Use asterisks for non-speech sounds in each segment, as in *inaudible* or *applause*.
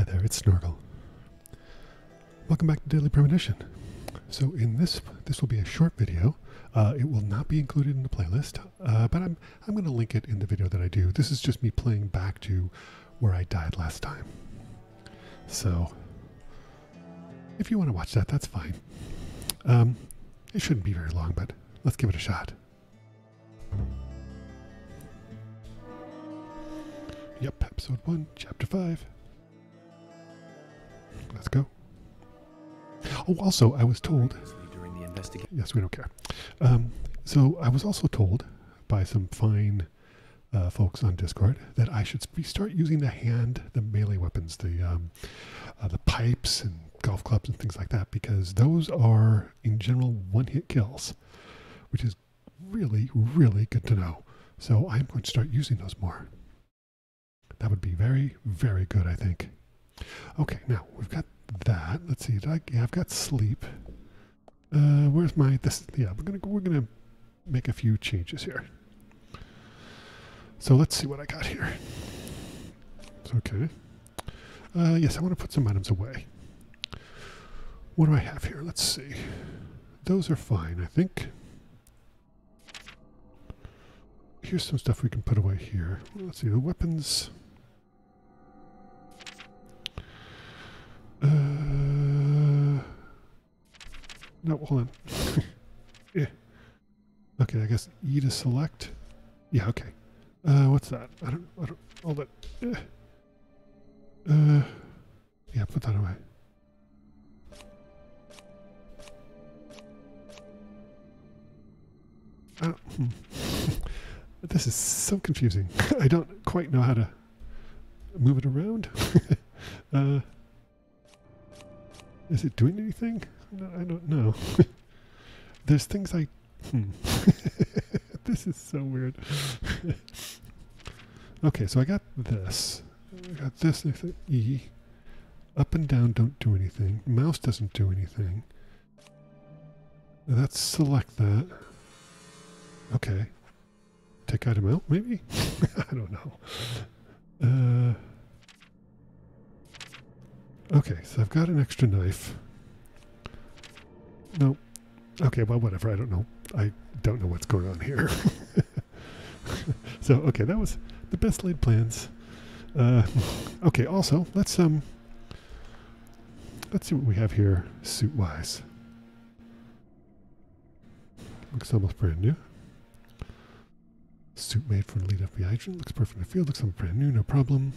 Hi there, it's Snorgle. Welcome back to Deadly Premonition. So in this, this will be a short video. Uh, it will not be included in the playlist, uh, but I'm, I'm going to link it in the video that I do. This is just me playing back to where I died last time. So if you want to watch that, that's fine. Um, it shouldn't be very long, but let's give it a shot. Yep, episode 1, chapter 5. Let's go. Oh, also, I was told. During the investigation. Yes, we don't care. Um, so I was also told by some fine uh, folks on Discord that I should start using the hand, the melee weapons, the um, uh, the pipes and golf clubs and things like that, because those are in general one-hit kills, which is really, really good to know. So I'm going to start using those more. That would be very, very good, I think. Okay, now we've got that. Let's see. I, yeah, I've got sleep. Uh, where's my this? Yeah, we're gonna we're gonna make a few changes here. So let's see what I got here. It's Okay. Uh, yes, I want to put some items away. What do I have here? Let's see. Those are fine, I think. Here's some stuff we can put away here. Let's see, the weapons. Uh, no, hold on. *laughs* yeah. Okay, I guess E to select. Yeah, okay. Uh, what's that? I don't, I don't, that. Uh, uh, yeah, put that away. I hmm. *laughs* this is so confusing. *laughs* I don't quite know how to move it around. uh, is it doing anything? No, I don't know. *laughs* There's things I. Hmm. *laughs* this is so weird. *laughs* okay, so I got this. I got this. E. Up and down don't do anything. Mouse doesn't do anything. Let's select that. Okay. Take item out, maybe? I don't know. Uh, okay, so I've got an extra knife. No. Okay, well, whatever. I don't know. I don't know what's going on here. *laughs* so, okay, that was the best laid plans. Uh, okay, also, let's um, let's see what we have here suit-wise. Looks almost brand new. Suit made for an elite FBI agent. Looks perfect in the field. Looks almost brand new. No problem.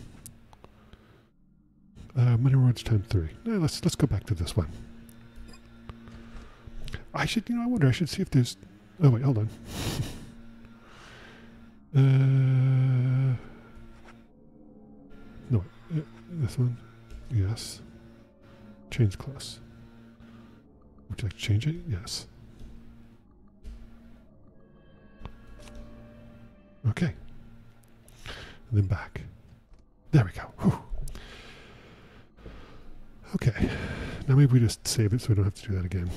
Uh, money rewards time three. No, let's let's go back to this one. I should, you know, I wonder. I should see if there's. Oh wait, hold on. *laughs* uh, no, uh, this one. Yes. Change class. Would you like to change it? Yes. Okay. And then back. There we go. Whew. Okay. Now maybe we just save it so we don't have to do that again.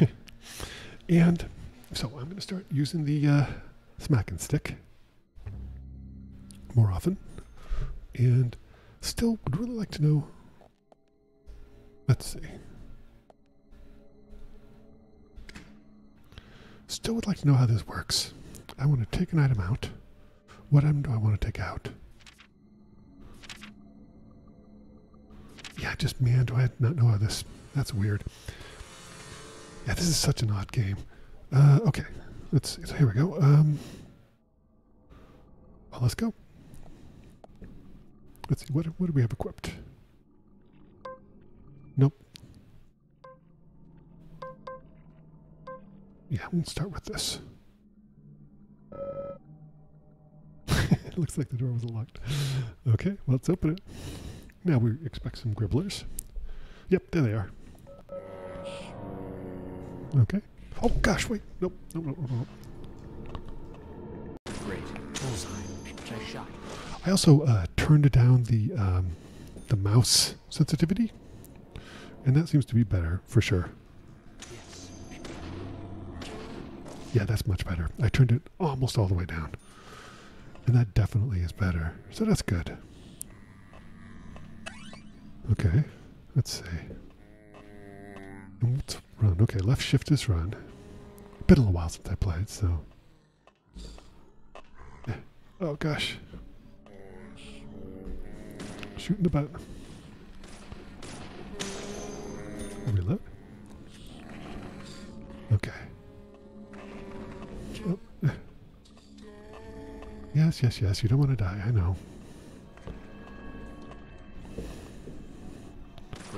*laughs* and so I'm going to start using the uh, smack and stick more often. And still would really like to know. Let's see. Still would like to know how this works. I want to take an item out. What item do I want to take out? Just man, do I not know how this? That's weird. Yeah, this is such an odd game. Uh, okay, let's see. So here we go. Um, well, let's go. Let's see. What what do we have equipped? Nope. Yeah, we'll start with this. it *laughs* looks like the door was locked. Okay, well, let's open it. Now we expect some gribblers. Yep, there they are. Okay. Oh gosh, wait. Nope. Nope, nope, nope, nope. Great. Bullseye. Nice shot. I also uh, turned down the um, the mouse sensitivity, and that seems to be better for sure. Yes. Yeah, that's much better. I turned it almost all the way down, and that definitely is better. So that's good. Okay. Let's see. What's run? Okay, left shift is run. Been a little while since I played, so. Eh. Oh gosh. Shooting about. Reload. Okay. Oh. *laughs* Yes, yes, yes. You don't want to die. I know.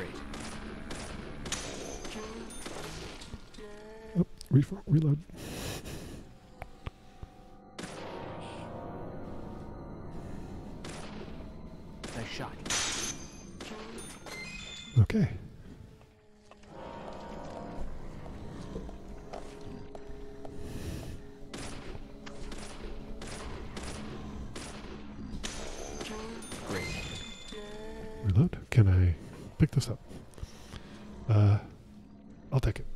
Re- oh, reload. Uh, I'll take it.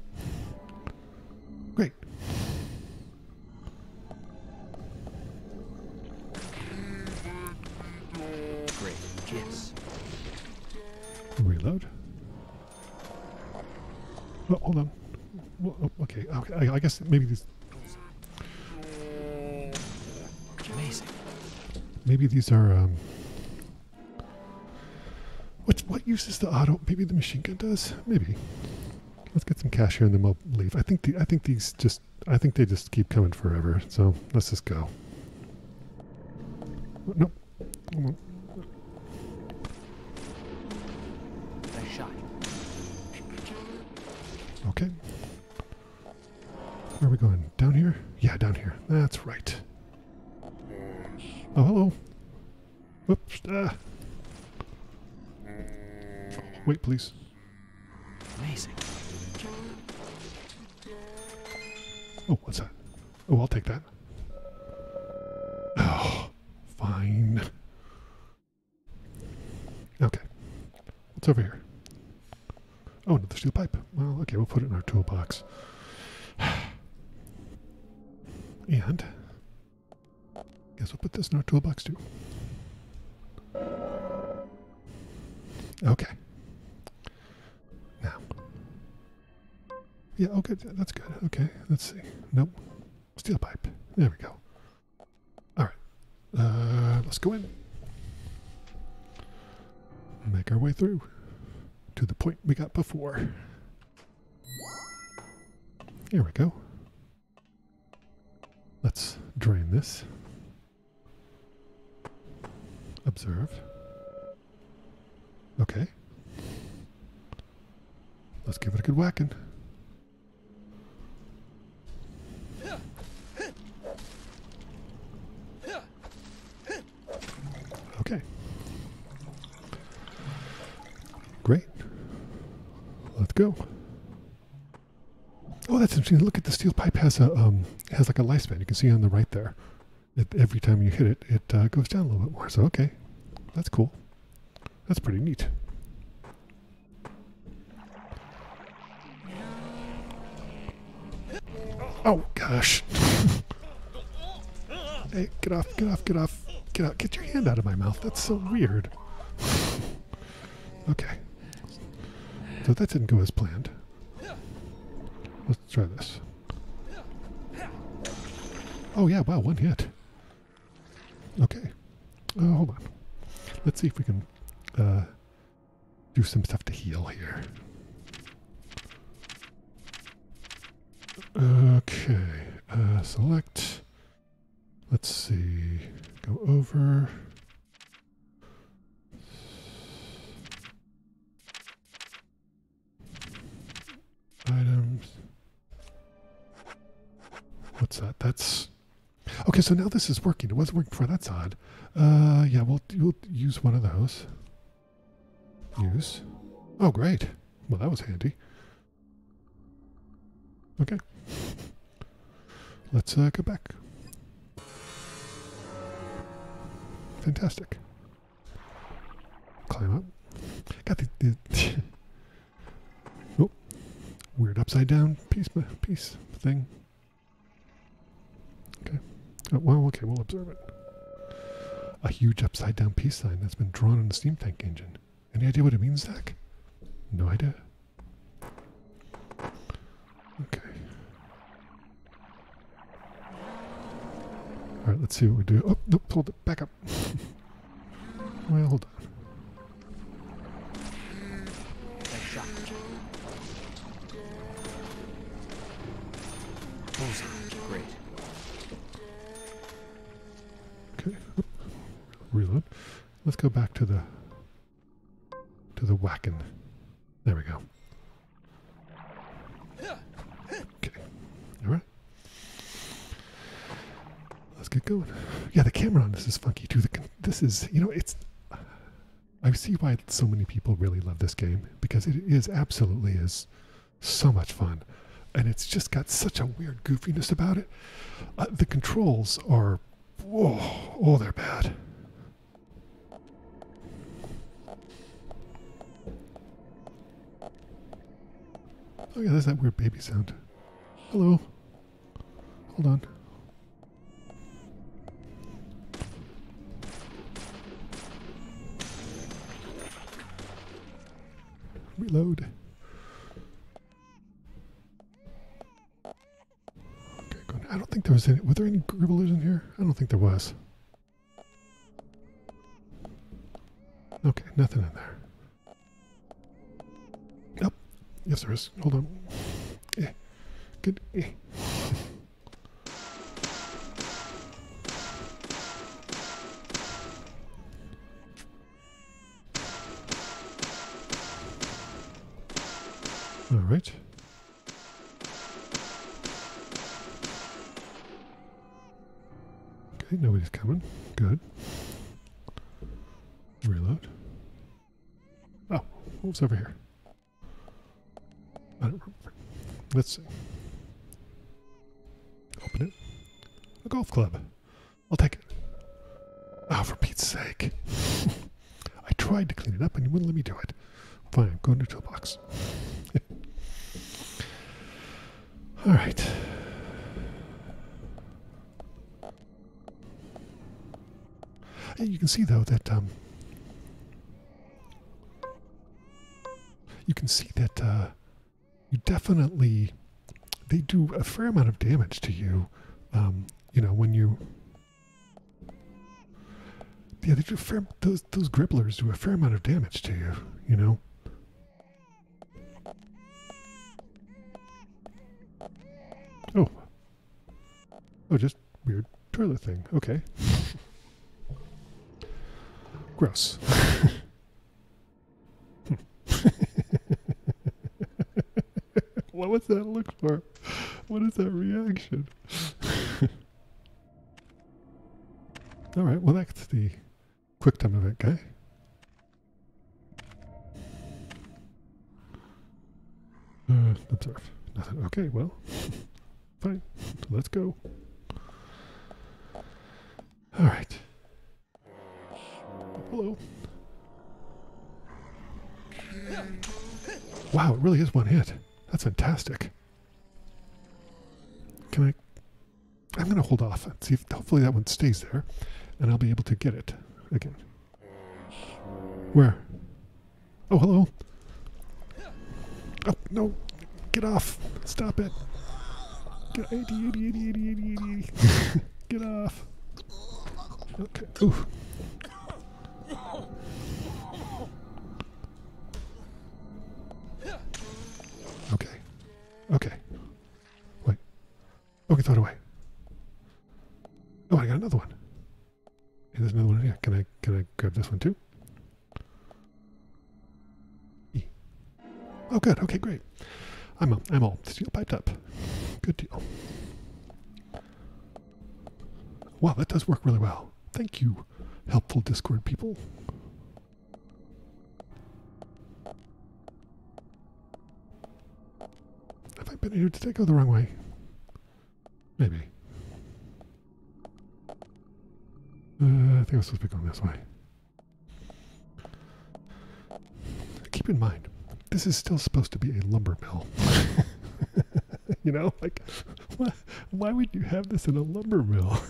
Great. Great. Yes. Reload. Oh, hold on. Well, oh, okay. Okay. I, I guess maybe these Amazing. maybe these are um. What use is the auto? Maybe the machine gun does. Maybe. Let's get some cash here and then we'll leave. I think the I think these just I think they just keep coming forever. So let's just go. Nope. Hold on. Okay. Where are we going? Down here? Yeah, down here. That's right. Oh, hello. Whoops. Ah. Wait, please. Amazing. Oh, what's that? Oh, I'll take that. Oh, fine. Okay. What's over here? Oh, another steel pipe. Well, okay, we'll put it in our toolbox. *sighs* And guess we'll put this in our toolbox too. Okay. Yeah, okay, that's good. Okay, let's see. Nope. Steel pipe. There we go. All right. Uh, let's go in. Make our way through to the point we got before. Here we go. Let's drain this. Observe. Okay. Let's give it a good whacking. Okay. Great. Let's go. Oh, that's interesting. Look at the steel pipe has a um has like a lifespan. You can see on the right there. It, every time you hit it, it uh, goes down a little bit more. So okay, that's cool. That's pretty neat. Oh gosh. *laughs* hey, get off, get off, get off. Get out. Get your hand out of my mouth. That's so weird. *laughs* okay. So that didn't go as planned. Let's try this. Oh yeah, wow, one hit. Okay. Oh, hold on. Let's see if we can uh, do some stuff to heal here. Okay. Uh, select. Let's see. Go over. Okay. So now this is working. It wasn't working before. That's odd. Uh, yeah. We'll we'll use one of those. Use. Oh, great. Well, that was handy. Okay. Let's uh, go back. Fantastic. Climb up. Got the, the *laughs* oh, weird upside down piece piece thing. Oh, well, okay, we'll observe it. A huge upside down peace sign that's been drawn on the steam tank engine. Any idea what it means, Zach? No idea. Okay. All right, let's see what we do. Oh, nope, hold it. Back up. *laughs* well, hold on. Let's go back to the to the whacking. There we go. Okay. All right. Let's get going. Yeah, the camera on this is funky too. The, this is, you know, it's. I see why so many people really love this game because it is absolutely is so much fun, and it's just got such a weird goofiness about it. Uh, the controls are, whoa, oh, they're bad. Oh yeah, there's that weird baby sound. Hello. Hold on. Reload. Okay. I don't think there was any. Were there any gribblers in here? I don't think there was. Okay, nothing in there. Yes, there is. Hold on. Eh. Good. Eh. All right. Okay, nobody's coming. Good. Reload. Oh, what was over here? I don't remember. Let's see. Open it. A golf club. I'll take it. Oh, for Pete's sake. *laughs* I tried to clean it up and you wouldn't let me do it. Fine, go into the toolbox. *laughs* All right. And you can see though that um, you can see that uh, you definitely they do a fair amount of damage to you. Um, you know when you yeah they do fair those those gribblers do a fair amount of damage to you. You know. Oh. Oh, just weird toilet thing. Okay. *laughs* Gross. What was that look for? What is that reaction? *laughs* All right, well, that's the quick time event guy. Uh, observe. Nothing. Okay, well, *laughs* fine. Let's go. All right. Hello. Wow, it really is one hit. That's fantastic. Can I? I'm going to hold off and see if hopefully that one stays there and I'll be able to get it again. Where? Oh, hello. Oh, no. Get off. Stop it. Get 80, 80, 80, 80, 80, 80, 80. Get off. Okay. Ooh. Okay. Wait. Okay, throw it away. Oh, I got another one. Hey, there's another one here. Can I can I grab this one too? E. Oh, good. Okay, great. I'm all, I'm all steel piped up. Good deal. Wow, that does work really well. Thank you, helpful Discord people. Here? Did I go the wrong way? Maybe. Uh, I think I was supposed to be going this way. Keep in mind, this is still supposed to be a lumber mill. *laughs* you know, like, why, why would you have this in a lumber mill?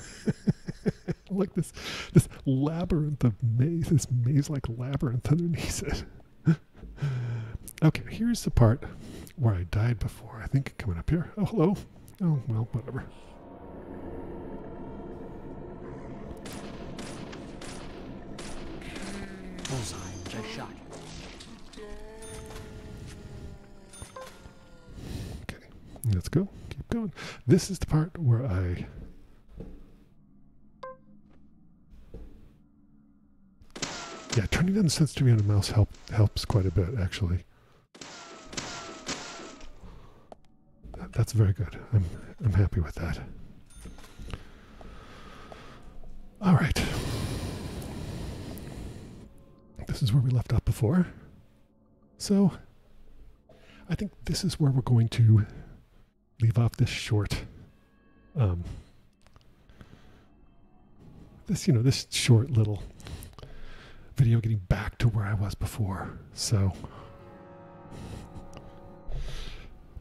*laughs* like this this labyrinth of maze, this maze-like labyrinth underneath it. *laughs* okay, here's the part where I died before. I think coming up here. Oh, hello. Oh, well, whatever. Bullseye. Shot. Okay, let's go. Keep going. This is the part where I. Yeah, turning down the sensitivity on the mouse help, helps quite a bit, actually. That's very good. I'm, I'm happy with that. All right. This is where we left off before. So, I think this is where we're going to leave off this short, um, this, you know, this short little video getting back to where I was before. So,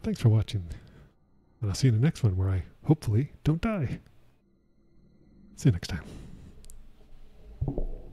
thanks for watching. And I'll see you in the next one where I hopefully don't die. See you next time.